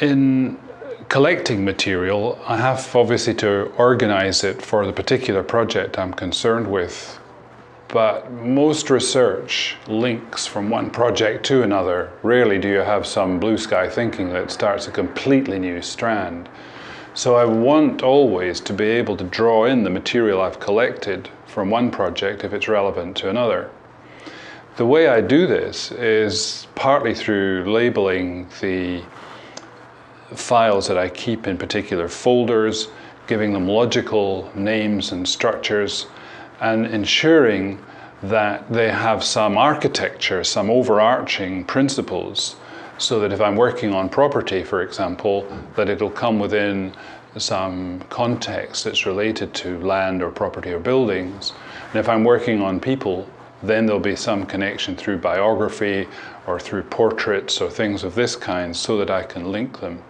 In collecting material, I have obviously to organize it for the particular project I'm concerned with. But most research links from one project to another. Rarely do you have some blue sky thinking that starts a completely new strand. So I want always to be able to draw in the material I've collected from one project if it's relevant to another. The way I do this is partly through labeling the files that I keep in particular folders, giving them logical names and structures, and ensuring that they have some architecture, some overarching principles, so that if I'm working on property, for example, that it'll come within some context that's related to land or property or buildings. And if I'm working on people, then there'll be some connection through biography or through portraits or things of this kind so that I can link them.